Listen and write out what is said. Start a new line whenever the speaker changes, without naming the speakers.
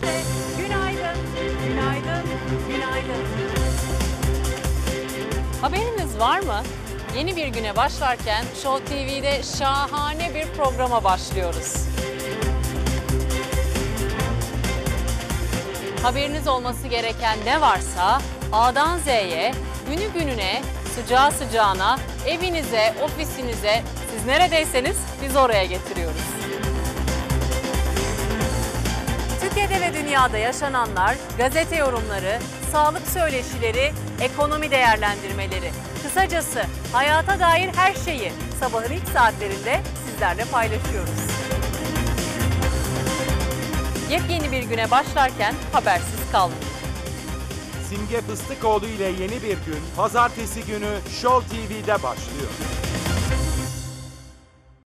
işte. Günaydın, günaydın, günaydın. Haberiniz var mı? Yeni bir güne başlarken Show TV'de şahane bir programa başlıyoruz. Haberiniz olması gereken ne varsa A'dan Z'ye, günü gününe, sıcağı sıcağına, evinize, ofisinize, siz neredeyseniz biz oraya getiriyoruz. Dünyada yaşananlar, gazete yorumları, sağlık söyleşileri, ekonomi değerlendirmeleri, kısacası hayata dair her şeyi sabahın ilk saatlerinde sizlerle paylaşıyoruz. Yepyeni bir güne başlarken habersiz kalmayın.
Simge Fıstıkoğlu ile yeni bir gün pazartesi günü Show TV'de başlıyor.